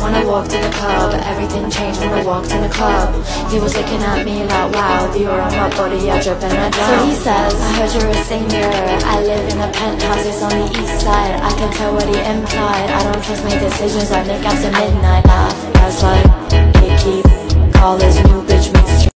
When I walked in the club, everything changed when I walked in the club. He was looking at me like, wow, the aura on my body, I drip and I drown So he says, I heard you're a singer I live in a penthouse, it's on the east side. I can tell what he implied I don't trust my decisions, I make after midnight. Laugh, gaslight, gatekeep Call his new